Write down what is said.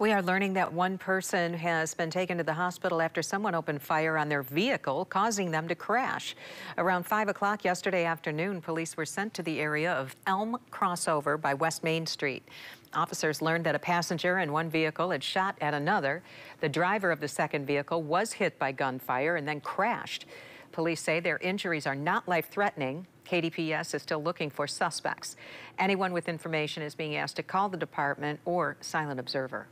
We are learning that one person has been taken to the hospital after someone opened fire on their vehicle, causing them to crash. Around 5 o'clock yesterday afternoon, police were sent to the area of Elm Crossover by West Main Street. Officers learned that a passenger in one vehicle had shot at another. The driver of the second vehicle was hit by gunfire and then crashed. Police say their injuries are not life-threatening. KDPS is still looking for suspects. Anyone with information is being asked to call the department or Silent Observer.